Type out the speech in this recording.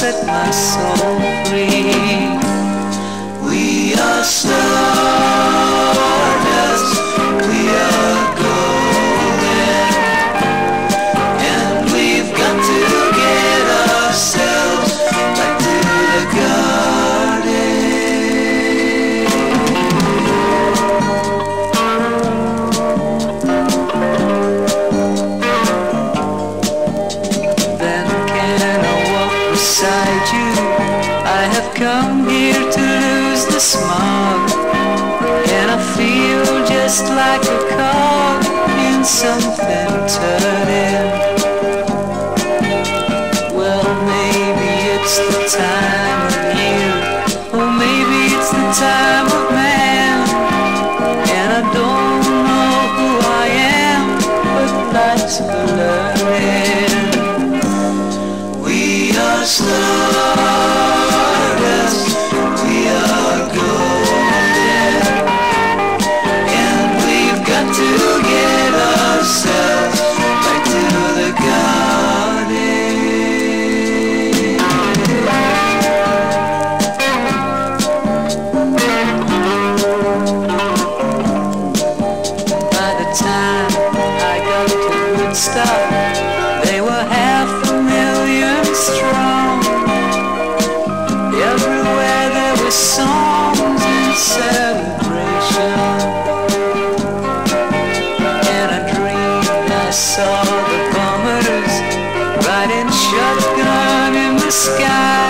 set my soul free. We are so. beside you. I have come here to lose the smog And I feel just like a cog in something turning. Well, maybe it's the time of year Or maybe it's the time of man. And I don't know who I am But life's for learning just. I saw the bombers riding shotgun in the sky.